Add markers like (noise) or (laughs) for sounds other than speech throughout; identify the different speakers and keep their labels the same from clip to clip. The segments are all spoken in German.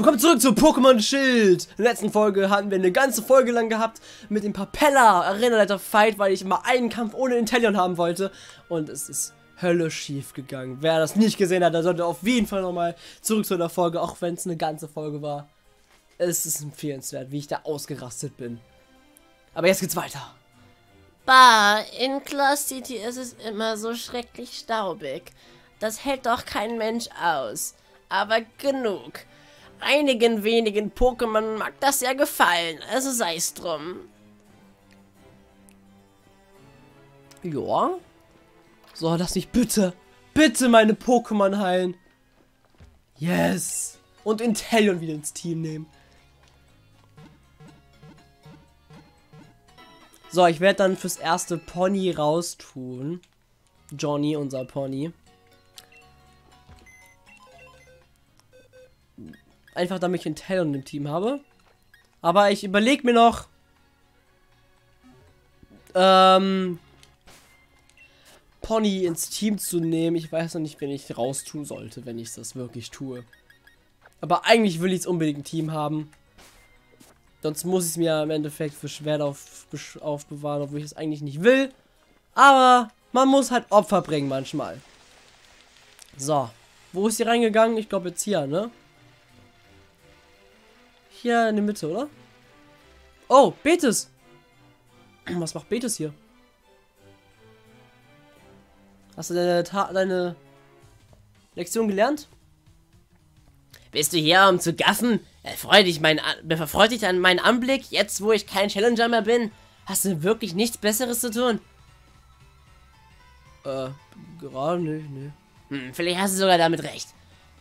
Speaker 1: Willkommen zurück zu Pokémon Schild. In der letzten Folge hatten wir eine ganze Folge lang gehabt mit dem Papella Arena Leiter Fight, weil ich immer einen Kampf ohne Intellion haben wollte. Und es ist Hölle schief gegangen. Wer das nicht gesehen hat, der sollte auf jeden Fall nochmal zurück zu der Folge, auch wenn es eine ganze Folge war. Es ist empfehlenswert, wie ich da ausgerastet bin. Aber jetzt geht's weiter.
Speaker 2: Bah, in Claw City ist es immer so schrecklich staubig. Das hält doch kein Mensch aus. Aber genug. Einigen wenigen Pokémon mag das ja gefallen, also sei es drum.
Speaker 1: Ja. So, lass mich bitte, bitte meine Pokémon heilen. Yes. Und Intellion wieder ins Team nehmen. So, ich werde dann fürs erste Pony raustun. Johnny, unser Pony. Einfach damit ich Intellion im Team habe. Aber ich überlege mir noch, ähm, Pony ins Team zu nehmen. Ich weiß noch nicht, wenn ich raustun sollte, wenn ich das wirklich tue. Aber eigentlich will ich es unbedingt ein Team haben. Sonst muss ich es mir im Endeffekt für Schwert auf, aufbewahren, obwohl ich es eigentlich nicht will. Aber man muss halt Opfer bringen manchmal. So. Wo ist sie reingegangen? Ich glaube jetzt hier, ne? Hier in der Mitte, oder? Oh, Betis! Was macht Betis hier? Hast du deine, Ta deine Lektion gelernt?
Speaker 2: Bist du hier, um zu gaffen? Erfreut dich, mein, dich an meinen Anblick, jetzt wo ich kein Challenger mehr bin? Hast du wirklich nichts Besseres zu tun?
Speaker 1: Äh, gerade nicht, ne.
Speaker 2: Hm, vielleicht hast du sogar damit recht.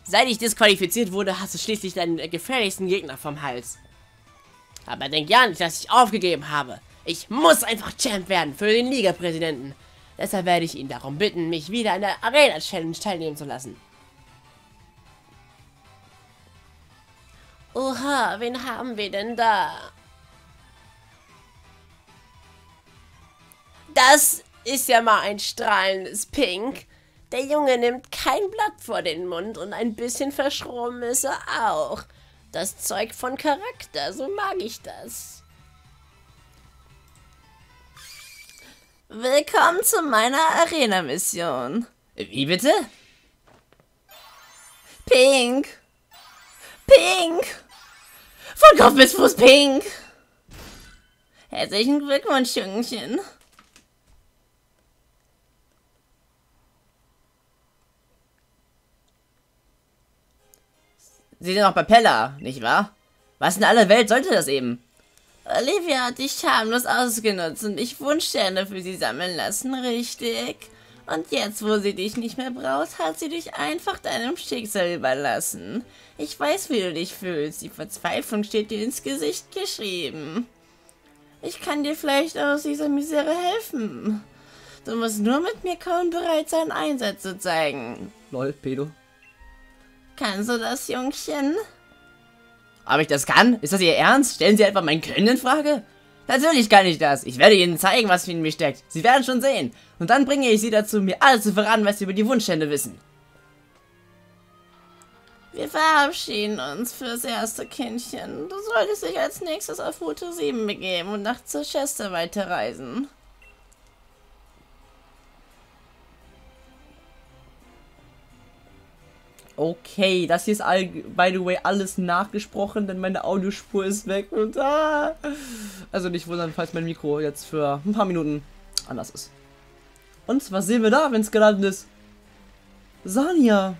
Speaker 2: Seit ich disqualifiziert wurde, hast du schließlich deinen gefährlichsten Gegner vom Hals. Aber denk ja nicht, dass ich aufgegeben habe. Ich muss einfach Champ werden für den Liga-Präsidenten. Deshalb werde ich ihn darum bitten, mich wieder an der Arena-Challenge teilnehmen zu lassen. Oha, wen haben wir denn da? Das ist ja mal ein strahlendes Pink. Der Junge nimmt kein Blatt vor den Mund und ein bisschen verschroben ist er auch. Das Zeug von Charakter, so mag ich das. Willkommen zu meiner Arena-Mission.
Speaker 1: Wie bitte?
Speaker 2: Pink. Pink. Von Kopf bis Fuß pink. Herzlichen Glückwunsch, Jungchen.
Speaker 1: Sie sind auch Papella, nicht wahr? Was in aller Welt sollte das eben?
Speaker 2: Olivia hat dich schamlos ausgenutzt und ich Wunschsterne für sie sammeln lassen, richtig? Und jetzt, wo sie dich nicht mehr braucht, hat sie dich einfach deinem Schicksal überlassen. Ich weiß, wie du dich fühlst. Die Verzweiflung steht dir ins Gesicht geschrieben. Ich kann dir vielleicht aus dieser Misere helfen. Du musst nur mit mir kommen, bereit sein, Einsätze zu zeigen.
Speaker 1: Lol, Pedo.
Speaker 2: Kannst du das, Jungchen?
Speaker 1: Ob ich das kann? Ist das Ihr Ernst? Stellen Sie einfach mein Können in Frage? Natürlich kann ich das. Ich werde Ihnen zeigen, was in mir steckt. Sie werden schon sehen. Und dann bringe ich Sie dazu, mir alles zu verraten, was Sie über die Wunschstände wissen.
Speaker 2: Wir verabschieden uns fürs erste Kindchen. Du solltest dich als nächstes auf Route 7 begeben und nach Chester weiterreisen.
Speaker 1: Okay, das hier ist all, by the way alles nachgesprochen, denn meine Audiospur ist weg und ah. Also nicht wundern, falls mein Mikro jetzt für ein paar Minuten anders ist. Und was sehen wir da, wenn es geladen ist? Sanja.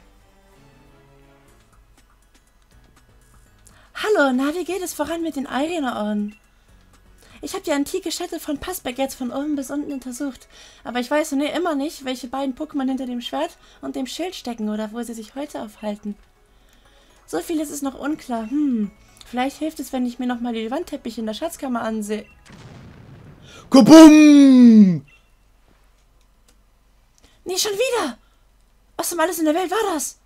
Speaker 3: Hallo, na, wie geht es voran mit den Arena-Orden? Ich habe die antike Stätte von Passberg jetzt von oben bis unten untersucht. Aber ich weiß nee, immer nicht, welche beiden Pokémon hinter dem Schwert und dem Schild stecken oder wo sie sich heute aufhalten. So viel ist noch unklar. Hm, vielleicht hilft es, wenn ich mir nochmal die Wandteppiche in der Schatzkammer ansehe.
Speaker 1: Kabum!
Speaker 3: Nee, schon wieder! Was um alles in der Welt war das?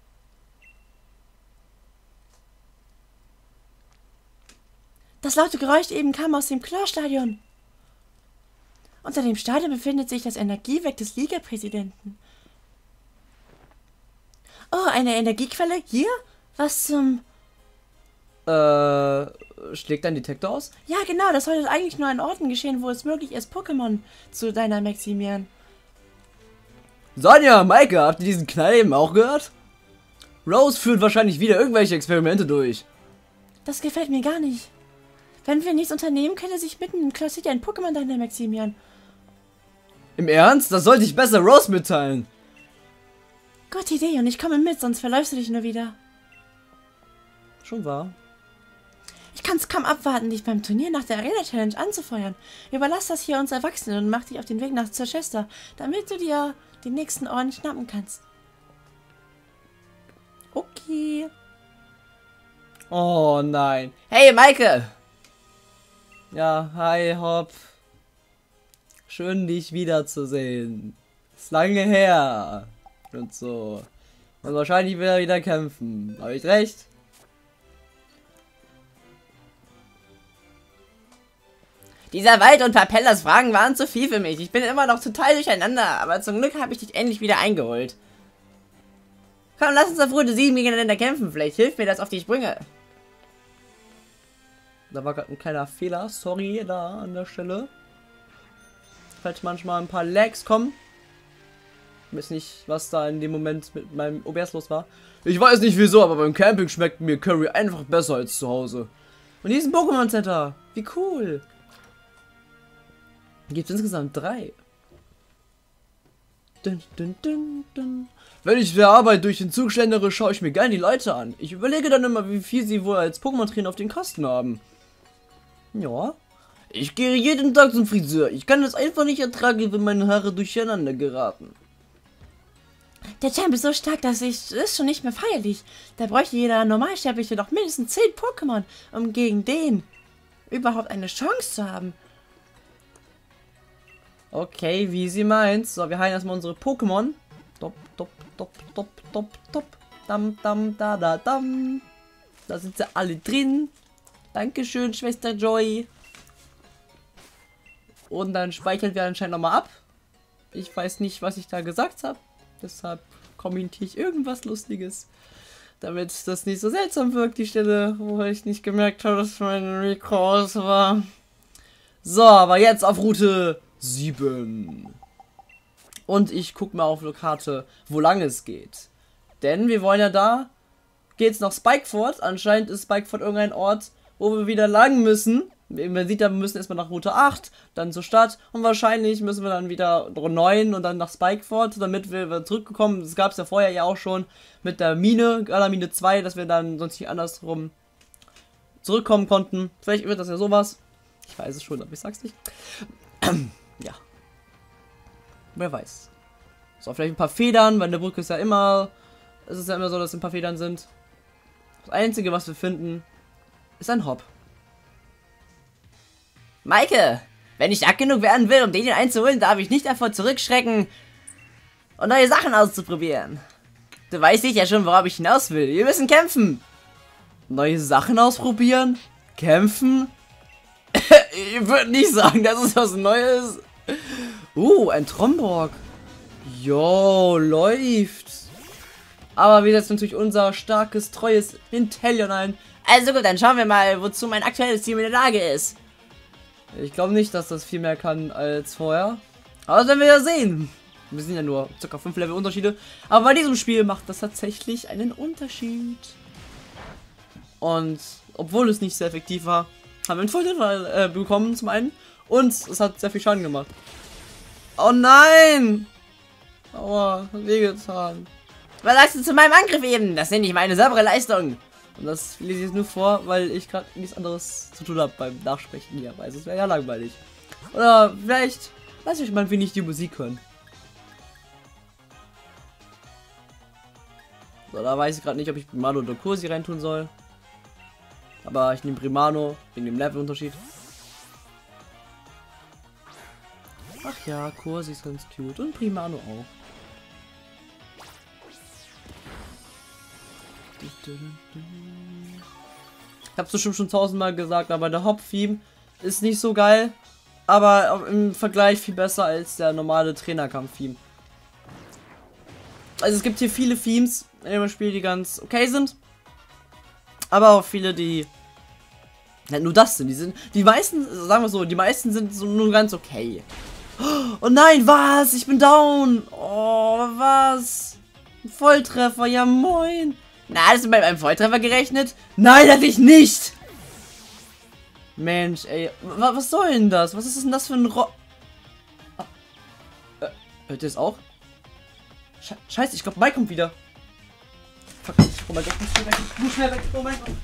Speaker 3: Das laute Geräusch eben kam aus dem Chlorstadion. Unter dem Stadion befindet sich das Energiewerk des Ligapräsidenten. Oh, eine Energiequelle? Hier? Was zum...
Speaker 2: Äh, schlägt dein Detektor aus?
Speaker 4: Ja, genau, das sollte eigentlich nur an Orten geschehen, wo es möglich ist, Pokémon zu deiner maximieren.
Speaker 2: Sonja, Maike, habt ihr diesen Knall eben auch gehört? Rose führt wahrscheinlich wieder irgendwelche Experimente durch.
Speaker 4: Das gefällt mir gar nicht. Wenn wir nichts unternehmen, könnte sich mitten in City ein Pokémon deiner maximieren.
Speaker 2: Im Ernst? Das sollte ich besser Rose mitteilen.
Speaker 4: Gute Idee und ich komme mit, sonst verläufst du dich nur wieder.
Speaker 2: Schon wahr.
Speaker 4: Ich kann es kaum abwarten, dich beim Turnier nach der Arena Challenge anzufeuern. Überlass das hier uns Erwachsenen und mach dich auf den Weg nach Chester, damit du dir den nächsten Orden schnappen kannst. Okay.
Speaker 2: Oh nein. Hey, Maike! Ja, hi, Hop. Schön, dich wiederzusehen. Ist lange her. Und so. Und wahrscheinlich will er wieder kämpfen. Habe ich recht?
Speaker 5: Dieser Wald und Papellas Fragen waren zu viel für mich. Ich bin immer noch total durcheinander, aber zum Glück habe ich dich endlich wieder eingeholt. Komm, lass uns auf Route 7 gegeneinander kämpfen. Vielleicht hilft mir das auf die Sprünge.
Speaker 2: Da war gerade ein kleiner Fehler. Sorry da an der Stelle. Falls manchmal ein paar Lags kommen. Ich weiß nicht, was da in dem Moment mit meinem OBS los war. Ich weiß nicht wieso, aber beim Camping schmeckt mir Curry einfach besser als zu Hause. Und ein Pokémon Center. Wie cool. Gibt es insgesamt drei. Dun, dun, dun. Wenn ich der Arbeit durch den Zug schlendere, schaue ich mir gerne die Leute an. Ich überlege dann immer, wie viel sie wohl als Pokémon-Trainer auf den Kosten haben. Ja. Ich gehe jeden Tag zum Friseur. Ich kann es einfach nicht ertragen, wenn meine Haare durcheinander geraten.
Speaker 4: Der Champ ist so stark, dass ich ist schon nicht mehr feierlich. Da bräuchte jeder Normalsterbliche doch mindestens 10 Pokémon, um gegen den überhaupt eine Chance zu haben.
Speaker 2: Okay, wie sie meint. So, wir heilen erstmal unsere Pokémon. Top, top, top, top, top, top. Dam, dam, da, da, dam. Da sind sie alle drin. Dankeschön, Schwester Joy. Und dann speichern wir anscheinend nochmal ab. Ich weiß nicht, was ich da gesagt habe. Deshalb kommentiere ich irgendwas Lustiges. Damit das nicht so seltsam wirkt, die Stelle, wo ich nicht gemerkt habe, dass mein aus war. So, aber jetzt auf Route 7. Und ich gucke mal auf der Karte, wo lang es geht. Denn wir wollen ja da, geht's nach Spikeford. Anscheinend ist Spikeford irgendein Ort, wo wir wieder lang müssen. Man sieht wir müssen erstmal nach Route 8, dann zur Stadt und wahrscheinlich müssen wir dann wieder 9 und dann nach Spikeford, damit wir zurückgekommen. Das gab es ja vorher ja auch schon mit der Mine, Galamine 2, dass wir dann sonst nicht andersrum zurückkommen konnten. Vielleicht wird das ja sowas. Ich weiß es schon, aber ich sag's nicht. (clears throat) ja. Wer weiß. So, vielleicht ein paar Federn, weil in der Brücke ist ja immer. Es ist ja immer so, dass ein paar Federn sind. Das einzige, was wir finden, ist ein Hop.
Speaker 5: Maike, wenn ich stark genug werden will, um den hier einzuholen, darf ich nicht davor zurückschrecken und neue Sachen auszuprobieren. Du weißt ja schon, worauf ich hinaus will. Wir müssen kämpfen.
Speaker 2: Neue Sachen ausprobieren? Kämpfen? (laughs) ich würde nicht sagen, dass es was Neues. Uh, ein Tromborg. Jo, läuft. Aber wir setzen natürlich unser starkes, treues Intellion ein.
Speaker 5: Also gut, dann schauen wir mal, wozu mein aktuelles Team in der Lage ist.
Speaker 2: Ich glaube nicht, dass das viel mehr kann als vorher. Aber das werden wir ja sehen. Wir sind ja nur ca. 5 Level Unterschiede. Aber bei diesem Spiel macht das tatsächlich einen Unterschied. Und obwohl es nicht sehr effektiv war, haben wir einen Vorteil äh, bekommen zum einen. Und es hat sehr viel Schaden gemacht. Oh nein! Aua, wehgetan.
Speaker 5: Was sagst du zu meinem Angriff eben? Das nenne ich meine saubere Leistung.
Speaker 2: Und das lese ich jetzt nur vor, weil ich gerade nichts anderes zu tun habe beim Nachsprechen hier, weil es wäre ja langweilig. Oder vielleicht lass ich mal ein wenig die Musik hören. So, da weiß ich gerade nicht, ob ich Primano oder Kursi reintun soll. Aber ich nehme Primano wegen dem Levelunterschied. Ach ja, Kursi ist ganz cute und Primano auch. Ich hab's bestimmt schon tausendmal gesagt, aber der Hop-Theme ist nicht so geil. Aber im Vergleich viel besser als der normale Trainerkampf-Theme. Also es gibt hier viele Themes in dem Spiel, die ganz okay sind.
Speaker 1: aber auch viele, die ja, nur das sind. Die sind, die meisten, sagen wir so, die meisten sind so nur ganz okay. Oh nein, was? Ich bin down. Oh, was? Volltreffer, ja moin. Na, hast du mit einem Volltreffer gerechnet? Nein, hatte ich nicht. Mensch, ey. Was soll denn das? Was ist denn das für ein Ro... Ah. Äh, hört ihr es auch? Scheiße, ich glaube, Mike kommt wieder. Fuck, oh mein Gott, ich muss schnell weg, ich muss schnell weg, oh mein Gott.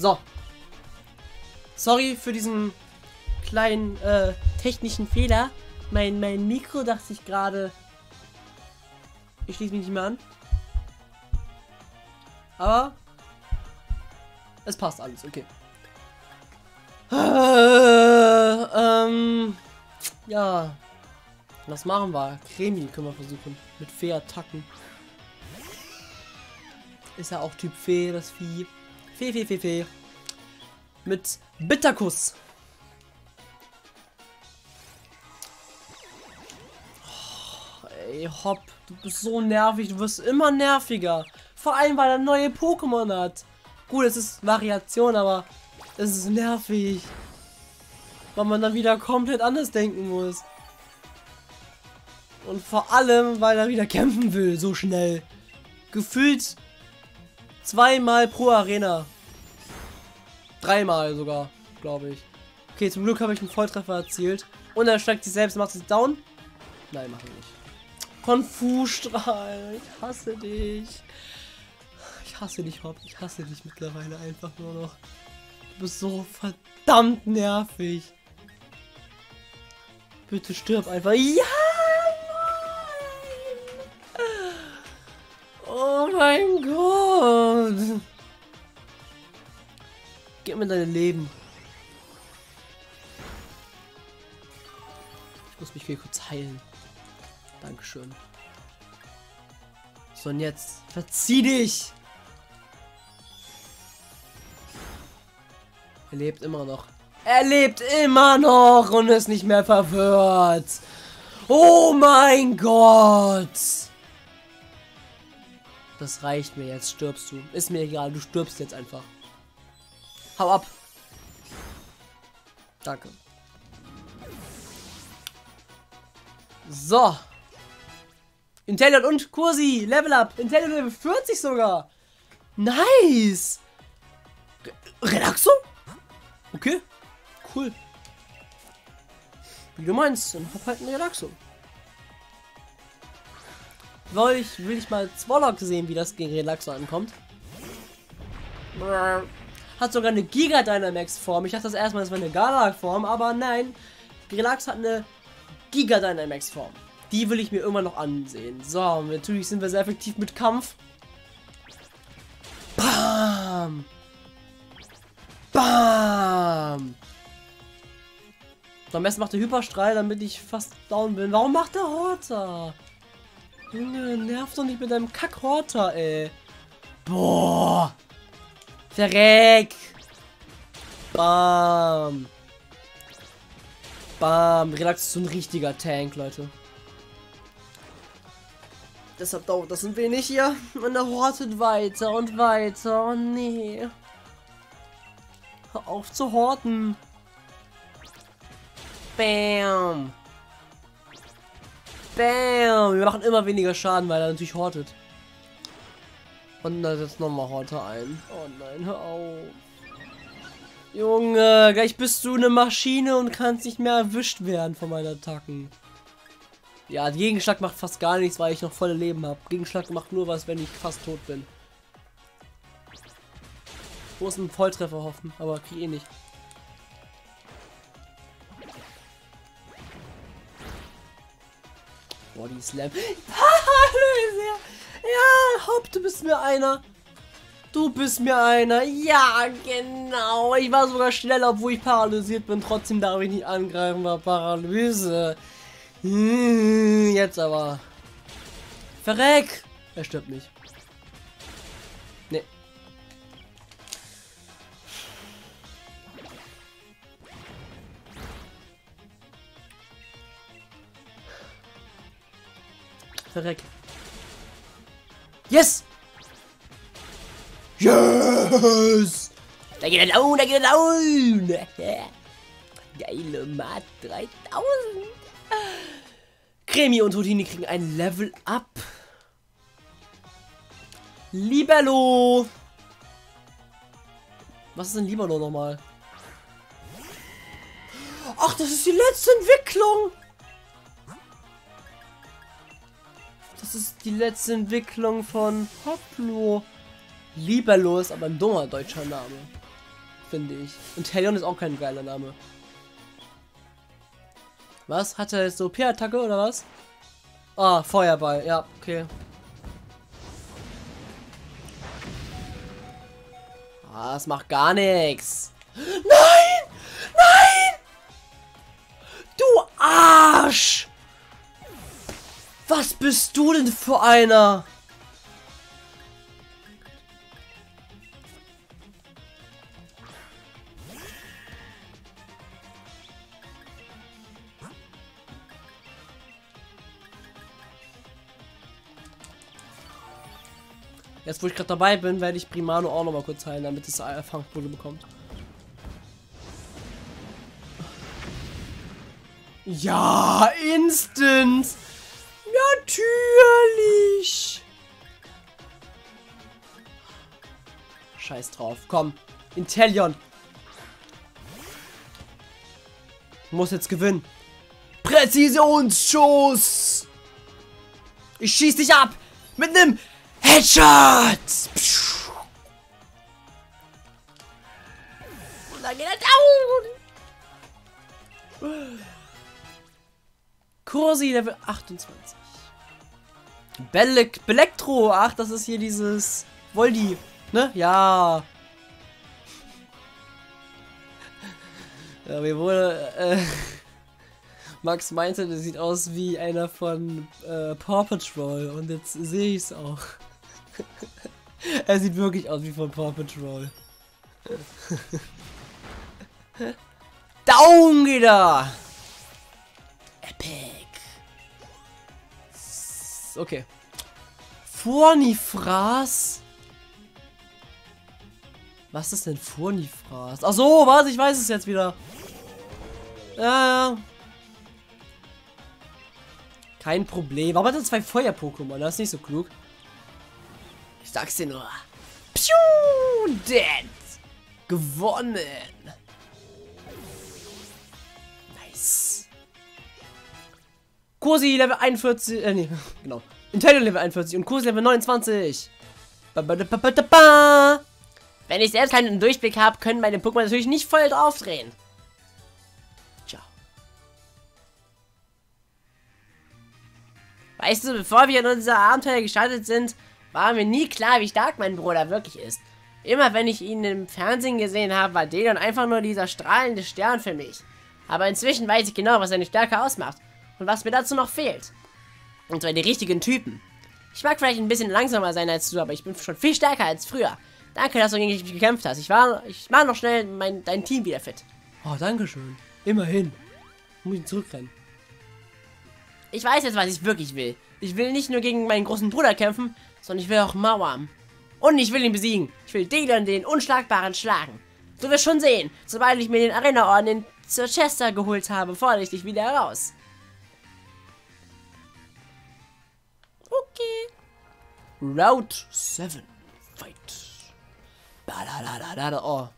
Speaker 1: So. Sorry für diesen kleinen äh, technischen Fehler. Mein, mein Mikro dachte ich gerade. Ich schließe mich nicht mehr an. Aber es passt alles, okay. Äh, ähm, ja. Was machen wir? Cremi können wir versuchen. Mit Fee-Attacken. Ist ja auch Typ Fee, das Vieh. Fee, Fee, Fee, Fee. Mit Bitterkuss. Oh, ey, Hopp, du bist so nervig. Du wirst immer nerviger. Vor allem, weil er neue Pokémon hat. Gut, es ist Variation, aber es ist nervig. Weil man dann wieder komplett anders denken muss. Und vor allem, weil er wieder kämpfen will, so schnell. Gefühlt zweimal pro Arena. Dreimal sogar, glaube ich. Okay, zum Glück habe ich einen Volltreffer erzielt. Und er steigt sich selbst, macht sich down. Nein, mache ich nicht. Konfu-Strahl, (laughs) ich hasse dich hasse dich, Hopp. Ich hasse dich mittlerweile einfach nur noch. Du bist so verdammt nervig. Bitte stirb einfach. Ja! Oh mein Gott! Gib mir dein Leben. Ich muss mich hier kurz heilen. Dankeschön. So, und jetzt verzieh dich! Er lebt immer noch. Er lebt immer noch und ist nicht mehr verwirrt. Oh mein Gott. Das reicht mir, jetzt stirbst du. Ist mir egal, du stirbst jetzt einfach. Hau ab. Danke. So. Intellion und Kursi. Level up. Intellion Level 40 sogar. Nice. Relaxo? Okay, cool. Wie du meinst, dann hab halt einen Relaxo. Will ich, will ich mal Zwollock sehen, wie das gegen Relaxo ankommt. Hat sogar eine Giga Dynamax Form. Ich dachte das erstmal, das wäre eine Galak Form, aber nein. Relax hat eine Giga Dynamax Form. Die will ich mir immer noch ansehen. So, natürlich sind wir sehr effektiv mit Kampf. Bam! Bam! am besten macht der Hyperstrahl, damit ich fast down bin. Warum macht der Horta? Junge, nerv doch nicht mit deinem Kack-Horta, ey. Boah. Verreck. Bam. Bam. Relax ist so ein richtiger Tank, Leute. Deshalb dauert das ein wenig hier. Und er hortet weiter und weiter. Oh nee. Hör auf zu horten. Bam. Bam. Wir machen immer weniger Schaden, weil er natürlich hortet. Und da setzt nochmal Horte ein. Oh nein, hör auf. Junge, gleich bist du eine Maschine und kannst nicht mehr erwischt werden von meinen Attacken. Ja, Gegenschlag macht fast gar nichts, weil ich noch volle Leben habe. Gegenschlag macht nur was, wenn ich fast tot bin muss einen Volltreffer hoffen, aber krieg eh nicht. Body Slam. (laughs) ja, hopp, du bist mir einer. Du bist mir einer. Ja, genau. Ich war sogar schneller, obwohl ich paralysiert bin. Trotzdem darf ich nicht angreifen, war Paralyse. Hm, jetzt aber. Verreck. Er stirbt nicht. Verreck. Yes! Yes! Da geht er down, da geht er down! (laughs) Geile Mat 3000! Cremi und Houdini kriegen ein Level Up. Libello! Was ist denn Libello nochmal? Ach, das ist die letzte Entwicklung! Das ist die letzte Entwicklung von Hoplo. Libello ist aber ein dummer deutscher Name. Finde ich. Und Helion ist auch kein geiler Name. Was? Hat er jetzt so P-Attacke oder was? Ah, Feuerball. Ja, okay. Ah, das macht gar nichts. Nein! Nein! Du Arsch! Was bist du denn für einer? Jetzt, wo ich gerade dabei bin, werde ich Primano auch noch mal kurz heilen, damit es Erfahrungspunkte bekommt. Ja, instant! Natürlich! Scheiß drauf. Komm. Intellion. Muss jetzt gewinnen. Präzisionsschuss! Ich schieß dich ab! Mit einem Headshot! Und dann geht er down! Kursi Level 28. Belek Belektro. Ach, das ist hier dieses Voldi. Ne? Ja. Ja, mir wurde. Äh, (laughs) Max meinte, der sieht aus wie einer von äh, Paw Patrol. Und jetzt sehe ich es auch. (laughs) er sieht wirklich aus wie von Paw Patrol. (laughs) Down geht er! Epic. Okay. Furnifras? Was ist denn Furnifras? Ach so, was? Ich weiß es jetzt wieder. Ja, ja. Kein Problem. Aber das zwei Feuer-Pokémon. Das ist nicht so klug. Ich sag's dir nur. Piu! Dead! Gewonnen! Kursi Level 41. Äh, nee, genau. Intellion Level 41 und Kursi Level 29. Ba, ba, ba, ba, ba. Wenn ich selbst keinen Durchblick habe, können meine Pokémon natürlich nicht voll draufdrehen. Ciao. Weißt du, bevor wir in unser Abenteuer gestartet sind, war mir nie klar, wie stark mein Bruder wirklich ist. Immer wenn ich ihn im Fernsehen gesehen habe, war Delon einfach nur dieser strahlende Stern für mich. Aber inzwischen weiß ich genau, was seine Stärke ausmacht und was mir dazu noch fehlt. Und zwar die richtigen Typen. Ich mag vielleicht ein bisschen langsamer sein als du, aber ich bin schon viel stärker als früher. Danke, dass du gegen mich gekämpft hast. Ich war, ich war noch schnell mein, dein Team wieder fit. Oh, danke schön. Immerhin. Muss ich zurückrennen. Ich weiß jetzt, was ich wirklich will. Ich will nicht nur gegen meinen großen Bruder kämpfen, sondern ich will auch Mauern. Und ich will ihn besiegen. Ich will Dylan den Unschlagbaren schlagen. Du wirst schon sehen, sobald ich mir den Arena-Orden zur Chester geholt habe, fordere ich dich wieder heraus. Route 7. Fight. Badadadada. Oh.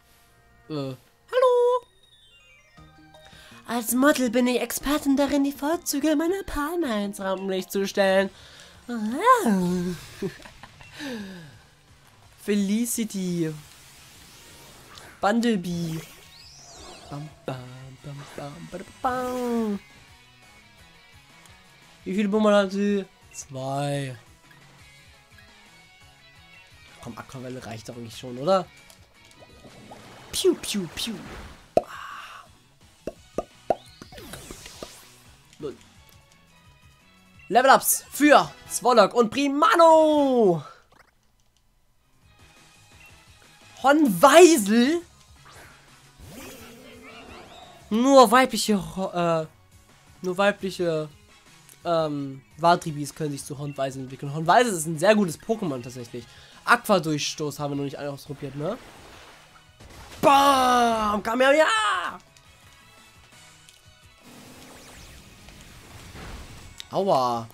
Speaker 1: Äh. Hallo. Als Model bin ich Expertin darin, die Vorzüge meiner Partner ins Rampenlicht zu stellen. (laughs) Felicity. Bundlebee. Bam, bam, bam, bam, bam, bam. Wie viele Bummel hat sie? Zwei. Komm, Aquavelle reicht doch nicht schon, oder? Piu, piu, piu. Level-Ups für Zwolok und Primano. Honweisel? Nur weibliche, äh, nur weibliche ähm, Watribis können sich zu Hornweise entwickeln. Hornweise ist ein sehr gutes Pokémon tatsächlich. Aqua-Durchstoß haben wir noch nicht ausprobiert, ne? Bam! Kamehameha! Aua.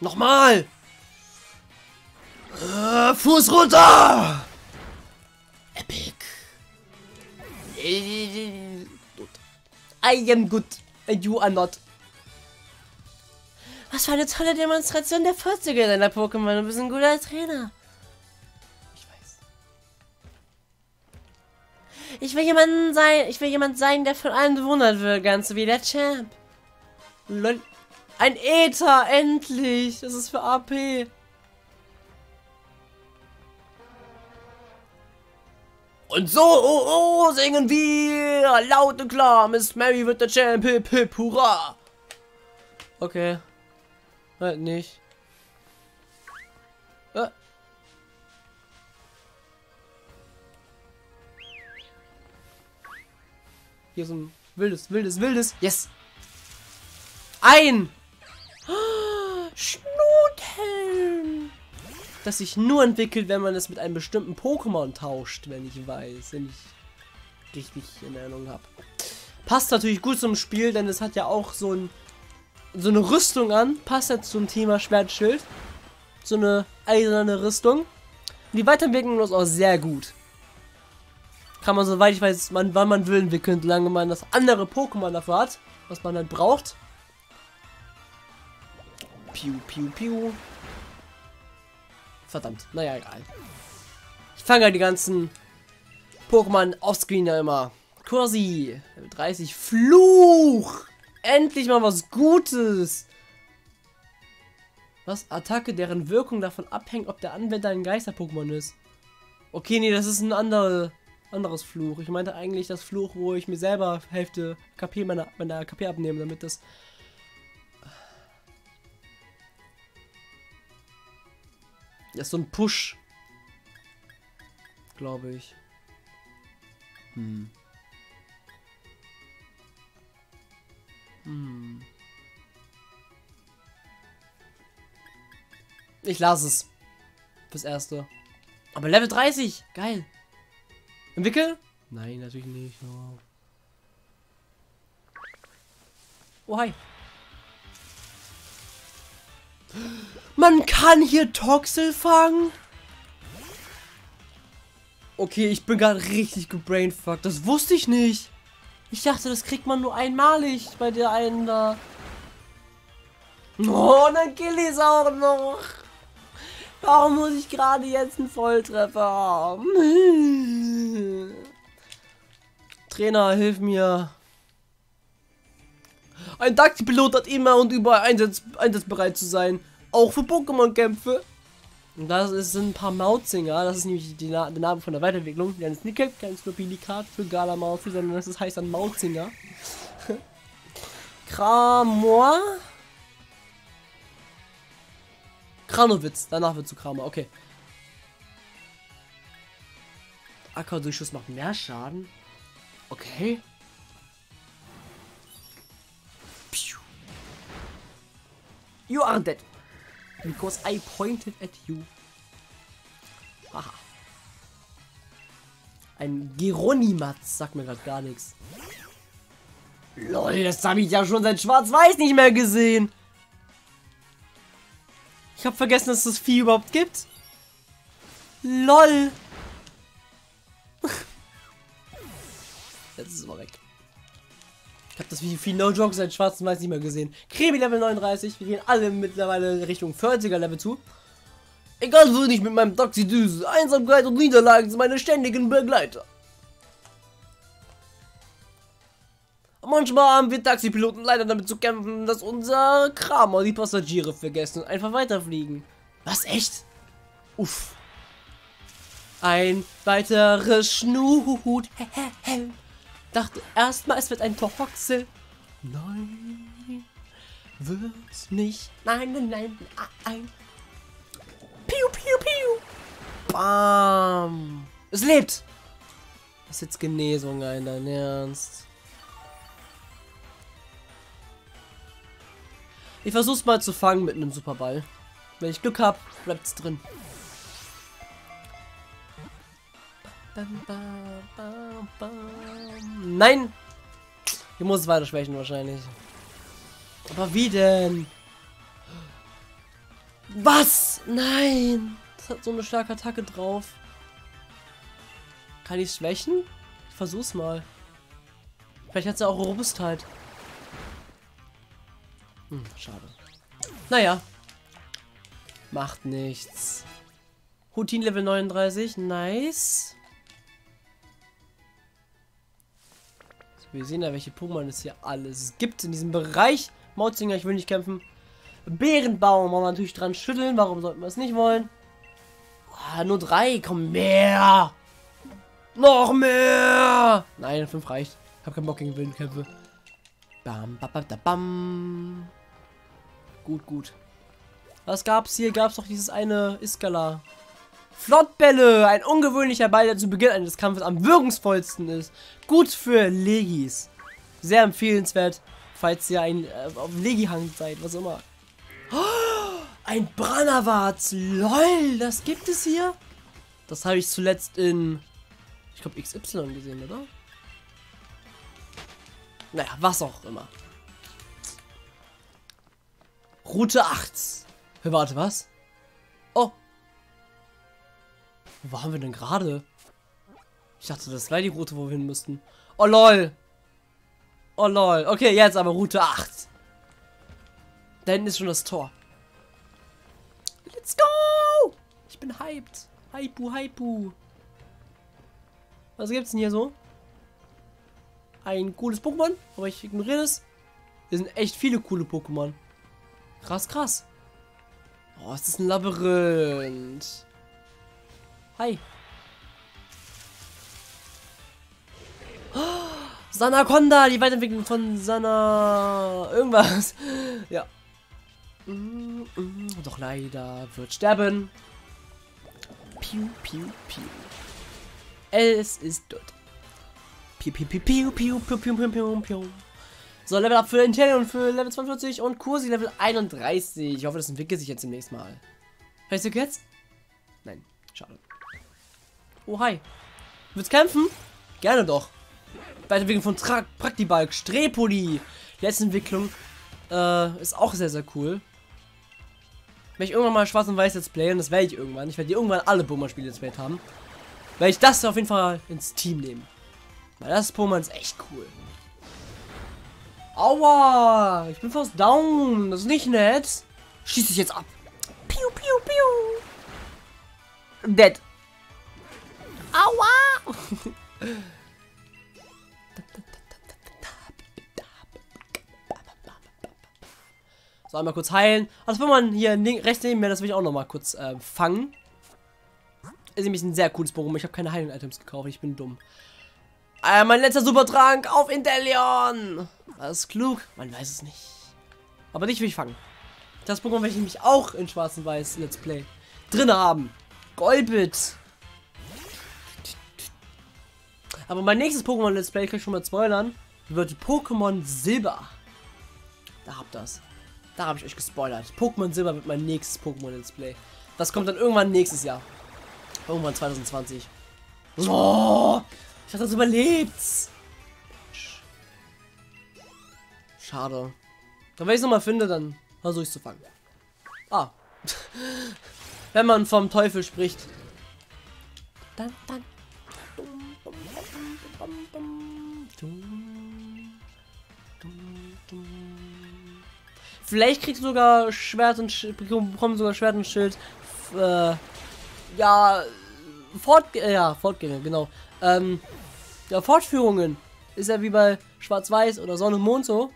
Speaker 1: Nochmal! Äh, Fuß runter! Epic. I am good and you are not.
Speaker 3: Was für eine tolle Demonstration der Vorzüge deiner Pokémon. Du bist ein guter Trainer.
Speaker 1: Ich weiß.
Speaker 3: Ich will jemanden sein, ich will jemand sein, der von allen bewundert wird, ganz wie der Champ.
Speaker 1: Lol. Ein Äther, endlich! Das ist für AP. Und so, oh, oh, singen wir laut und klar. Miss Mary wird der Champ, hip, hip, hurra. Okay. Halt nicht. Äh. Hier ist ein wildes, wildes, wildes. Yes. Ein. (gasps) Schnuthelm. Das sich nur entwickelt, wenn man es mit einem bestimmten Pokémon tauscht, wenn ich weiß, wenn ich richtig in Erinnerung habe. Passt natürlich gut zum Spiel, denn es hat ja auch so, ein, so eine Rüstung an. Passt ja zum Thema Schwertschild. So eine eiserne Rüstung. Die Weiterentwicklung ist auch sehr gut. Kann man, soweit ich weiß, man, wann man will entwickeln, solange man das andere Pokémon dafür hat, was man dann braucht. Piu, piu, piu. Verdammt, naja, egal. Ich fange halt die ganzen Pokémon offscreen ja immer. Kursi, 30 Fluch! Endlich mal was Gutes! Was? Attacke, deren Wirkung davon abhängt, ob der Anwender ein Geister-Pokémon ist. Okay, nee, das ist ein andere, anderes Fluch. Ich meinte eigentlich das Fluch, wo ich mir selber Hälfte KP meiner, meiner KP abnehme, damit das Das ist so ein Push. Glaube ich. Hm. Hm. Ich lasse es. Fürs Erste. Aber Level 30. Geil. Entwickel? Nein, natürlich nicht. Oh, oh hi. Man kann hier Toxel fangen? Okay, ich bin gerade richtig gebrainfuckt. Das wusste ich nicht. Ich dachte, das kriegt man nur einmalig bei der einen da. Oh, dann kill ich auch noch. Warum muss ich gerade jetzt einen Volltreffer haben? Trainer, hilf mir. Ein Taxi-Pilot hat immer und überall einsatz, einsatzbereit zu sein. Auch für Pokémon-Kämpfe. Und das ist, sind ein paar Mautzinger. Das ist nämlich die der Name von der Weiterentwicklung. Der ist nicht kein Snobilikat für Galamaufi, sondern das heißt dann Mautzinger. (laughs) Kramor. Kranowitz. Danach wird zu Kramer. Okay. Acker-Durchschuss macht mehr Schaden. Okay. You are dead. Because I pointed at you. Haha. Ein Geronimatz sagt mir gerade gar nichts. Lol, das habe ich ja schon seit Schwarz-Weiß nicht mehr gesehen. Ich habe vergessen, dass es das Vieh überhaupt gibt. Lol. (laughs) Jetzt ist es aber weg habe das wie viel No Joke seit Schwarz und Weiß nicht mehr gesehen. Kremi Level 39. Wir gehen alle mittlerweile Richtung 40er Level zu. Egal wo ich mit meinem Taxi düse. Einsamkeit und Niederlagen sind meine ständigen Begleiter. Manchmal haben wir Taxipiloten leider damit zu kämpfen, dass unser Kramer die Passagiere vergessen und einfach weiterfliegen. Was, echt? Uff. Ein weiteres Schnut. (laughs) Dachte erstmal, es wird ein Toxel. Nein, wird's nicht. Nein, nein, nein, nein. Piu, piu, piu. Bam. Es lebt. Das ist jetzt Genesung ein, dein Ernst. Ich versuch's mal zu fangen mit einem Superball. Wenn ich Glück habe, bleibt's drin. Nein! Ich muss es weiter schwächen wahrscheinlich. Aber wie denn? Was? Nein! Das hat so eine starke Attacke drauf. Kann ich schwächen? Ich versuch's mal. Vielleicht hat sie auch Robustheit. Hm, schade. Naja. Macht nichts. Routine Level 39. Nice. Wir sehen ja, welche Pokémon es hier alles gibt in diesem Bereich. Mauzinger, ich will nicht kämpfen. Bärenbaum wollen wir natürlich dran schütteln. Warum sollten wir es nicht wollen? Ah, nur drei. Komm, mehr. Noch mehr. Nein, fünf reicht. Ich hab keinen Bock gegen Wildkämpfe. Bam, bam, bam, bam. Gut, gut. Was gab's hier? Gab's doch dieses eine Iskala. Flottbälle! Ein ungewöhnlicher Ball, der zu Beginn eines Kampfes am wirkungsvollsten ist. Gut für Legis. Sehr empfehlenswert, falls ihr ein äh, auf Legi-Hang seid, was immer. Oh, ein Brannerwarz! LOL! Das gibt es hier? Das habe ich zuletzt in, ich glaube, XY gesehen, oder? Naja, was auch immer. Route 8. Hey, warte, was? Wo waren wir denn gerade? Ich dachte, das wäre die Route, wo wir hin müssten. Oh lol. Oh lol. Okay, jetzt aber Route 8. Da hinten ist schon das Tor. Let's go! Ich bin hyped. Hypu, hypu. Was gibt's denn hier so? Ein cooles Pokémon, aber ich ignoriere das. Hier sind echt viele coole Pokémon. Krass, krass. Oh, es ist ein Labyrinth. Hi. Sanaconda, die Weiterentwicklung von Sana... Irgendwas. (laughs) Ja. Doch leider wird sterben. Piu, piu, piu. Es ist tot. Piu, piu, piu, piu, piu, piu, piu, piu, piu, piu. So, Level Up für Intellion für Level 42 und Kursi Level 31. Ich hoffe, das entwickelt sich jetzt demnächst mal. Weißt du jetzt? Nein, schade. Oh, hi. Willst kämpfen? Gerne doch. Weiterentwicklung von Tra Praktibalk, Strepoli. Letzte Entwicklung äh, ist auch sehr, sehr cool. Wenn ich irgendwann mal schwarz und weiß jetzt playen, das werde ich irgendwann. Ich werde irgendwann alle Pokémon-Spiele jetzt Play haben. Werde ich das auf jeden Fall ins Team nehmen. Weil das Pokémon ist echt cool. Aua! Ich bin fast down. Das ist nicht nett. Schieß dich jetzt ab. Piu, piu, piu. Dead. Aua! So, einmal kurz heilen. Also wenn man hier rechts neben mir, das will ich auch noch mal kurz äh, fangen. Ist nämlich ein sehr cooles Pokémon. Ich habe keine Heilung-Items gekauft. Ich bin dumm. Äh, mein letzter Supertrank auf Inteleon. Das ist klug. Man weiß es nicht. Aber dich will ich fangen. Das Pokémon werde ich nämlich auch in Schwarz und Weiß Let's Play drin haben. Golbit. Aber mein nächstes Pokémon Let's Play, kann ich schon mal spoilern, wird Pokémon Silber. Da habt das. Da habe ich euch gespoilert. Pokémon Silber wird mein nächstes Pokémon Let's Play. Das kommt dann irgendwann nächstes Jahr. Irgendwann 2020. Oh, ich dachte, das überlebt. Schade. Wenn ich es nochmal finde, dann versuche ich es zu fangen. Ah. (laughs) wenn man vom Teufel spricht. Dann, dann. Vielleicht kriegst du sogar Schwert und Schild, bekommen sogar Schwert und Schild. Äh, ja, Fort, äh, ja, Fortgänge, genau. Ähm, ja, Fortführungen ist ja wie bei Schwarz-Weiß oder Sonne und Mond so.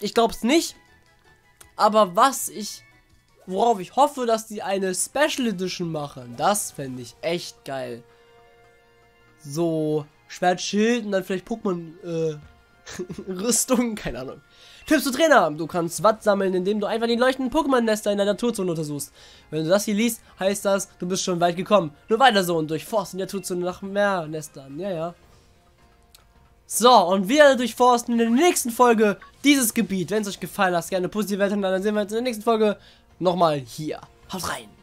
Speaker 1: Ich glaube es nicht. Aber was ich, worauf ich hoffe, dass die eine Special Edition machen, das fände ich echt geil. So, Schwert, Schild und dann vielleicht Pokémon, äh, (laughs) Rüstung, keine Ahnung. Tipps zu Trainer. Du kannst Watt sammeln, indem du einfach die leuchtenden Pokémon-Nester in der Naturzone untersuchst. Wenn du das hier liest, heißt das, du bist schon weit gekommen. Nur weiter so und durchforsten die Naturzone nach mehr Nestern. Ja, ja. So, und wir durchforsten in der nächsten Folge dieses Gebiet. Wenn es euch gefallen hat, gerne positive Werte dann sehen wir uns in der nächsten Folge nochmal hier. Haut rein!